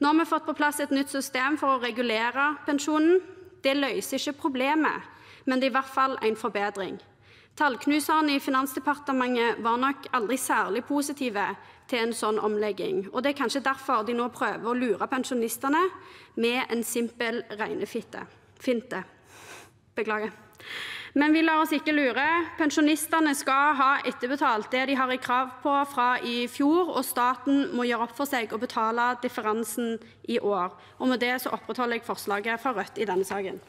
Nå har vi fått på plass et nytt system for å regulere pensjonen. Det løser ikke problemet, men det er i hvert fall en forbedring. Tallknuserne i Finansdepartementet var nok aldri særlig positive til en sånn omlegging, og det er kanskje derfor de nå prøver å lure pensjonistene med en simpel regnefinte. Beklager. Men vi lar oss ikke lure. Pensjonistene skal ha etterbetalt det de har i krav på fra i fjor, og staten må gjøre opp for seg og betale differansen i år. Og med det så opprettholder jeg forslaget fra Rødt i denne saken.